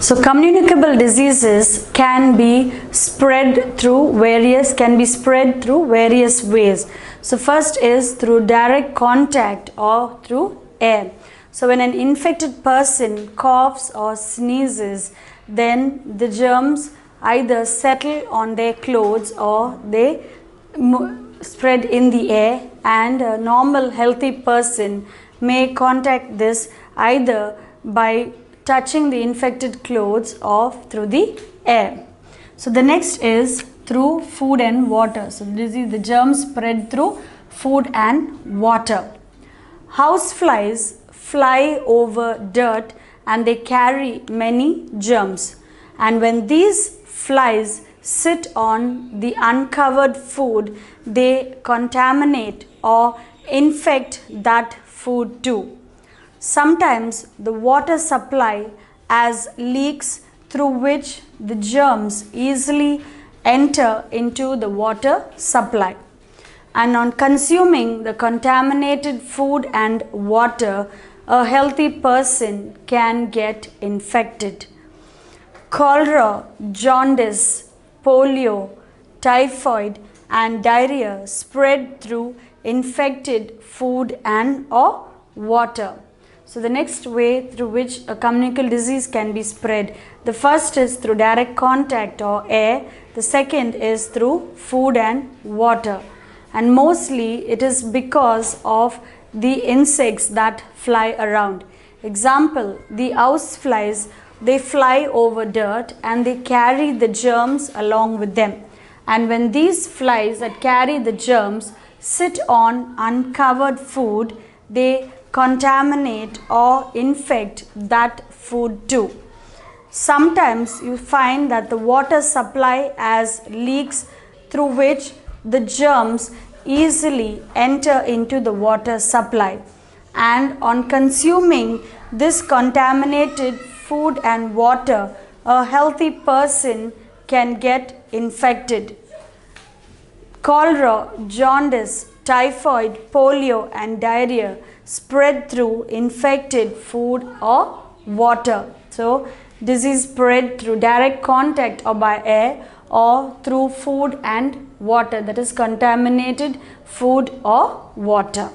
So communicable diseases can be spread through various can be spread through various ways. So first is through direct contact or through air. So when an infected person coughs or sneezes, then the germs either settle on their clothes or they spread in the air and a normal healthy person may contact this either by touching the infected clothes or through the air. So the next is through food and water. So is the germs spread through food and water. House flies fly over dirt and they carry many germs. And when these flies sit on the uncovered food, they contaminate or infect that food too. Sometimes the water supply has leaks through which the germs easily enter into the water supply. And on consuming the contaminated food and water, a healthy person can get infected. Cholera, jaundice, polio, typhoid and diarrhea spread through infected food and or water. So the next way through which a communicable disease can be spread, the first is through direct contact or air, the second is through food and water. And mostly it is because of the insects that fly around. Example, the house flies, they fly over dirt and they carry the germs along with them. And when these flies that carry the germs sit on uncovered food, they contaminate or infect that food too. Sometimes you find that the water supply has leaks through which the germs easily enter into the water supply and on consuming this contaminated food and water a healthy person can get infected. Cholera, jaundice, typhoid, polio and diarrhea spread through infected food or water. So, disease spread through direct contact or by air or through food and water that is contaminated food or water.